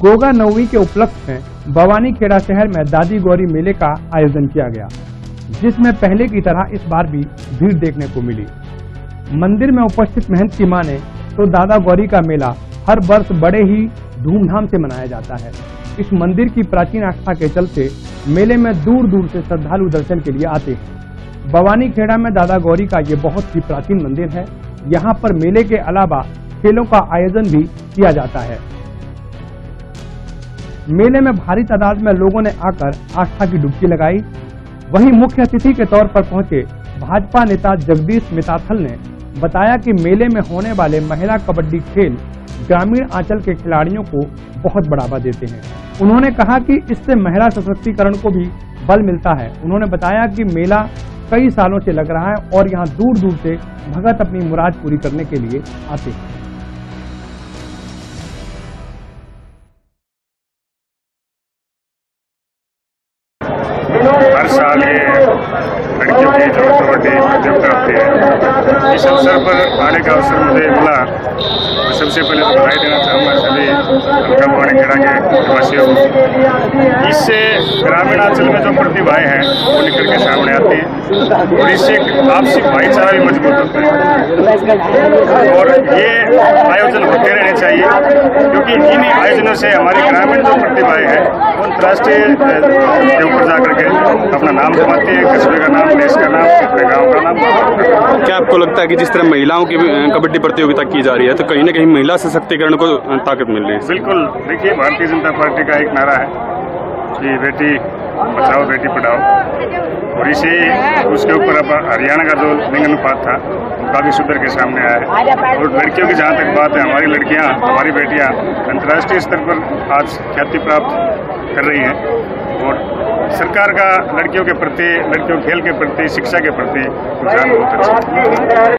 गोगा नवमी के उपलक्ष्य में भवानी खेड़ा शहर में दादी गौरी मेले का आयोजन किया गया, जिसमें पहले की तरह इस बार भी भीड़ देखने को मिली। मंदिर में उपस्थित महंत की माने तो दादा गौरी का मेला हर वर्ष बड़े ही धूमधाम से मनाया जाता है। इस मंदिर की प्राचीन आस्था के चलते मेले में दूर दूर से श्रद्धालु दर्शन के लिए आते हैं। भवानी खेड़ा में दादा गौरी का ये बहुत ही प्राचीन मंदिर है। यहाँ पर मेले के अलावा खेलों का आयोजन भी किया जाता है। मेले में भारी तादाद में लोगों ने आकर आस्था की डुबकी लगाई। वहीं मुख्य अतिथि के तौर पर पहुँचे भाजपा नेता जगदीश मिताथल ने बताया कि मेले में होने वाले महिला कबड्डी खेल ग्रामीण आंचल के खिलाड़ियों को बहुत बढ़ावा देते हैं। उन्होंने कहा कि इससे महिला सशक्तिकरण को भी बल मिलता है। उन्होंने बताया कि मेला कई सालों से लग रहा है और यहाँ दूर दूर से भगत अपनी मुराद पूरी करने के लिए आते हैं। लड़कियों की जो कबड्डी प्रतियोगिता होती है। इस अवसर पर आने का अवसर मुझे मिला मैं सबसे पहले तो बधाई देना चाहूँगा सभी हल्का भवानी खेड़ा के निवासियों को इससे ग्रामीणांचल में जो प्रतिभाएँ हैं वो निकल के सामने आती हैं। और इससे आपसी भाईचारा भी मज़बूत होता है। और ये आयोजन होते रहने चाहिए क्योंकि इन आयोजनों से हमारी ग्रामीण जो प्रतिभाएँ हैं जाकर के अपना नाम कमाती है कस्बे का नाम देश का नाम अपने गाँव का नाम। क्या आपको लगता है कि जिस तरह महिलाओं की कबड्डी प्रतियोगिता की जा रही है तो कहीं ना कहीं महिला सशक्तिकरण को ताकत मिल रही है? बिल्कुल देखिए भारतीय जनता पार्टी का एक नारा है कि बेटी बचाओ बेटी पढ़ाओ। और इसे उसके ऊपर अब हरियाणा का जो लिंग अनुपात था वो काफ़ी सुधर के सामने आया है। और लड़कियों की जहाँ तक बात है हमारी लड़कियाँ हमारी बेटियाँ अंतर्राष्ट्रीय स्तर पर आज ख्याति प्राप्त कर रही हैं। और सरकार का लड़कियों के प्रति, लड़कियों खेल के प्रति, शिक्षा के प्रति रुझान बहुत अच्छा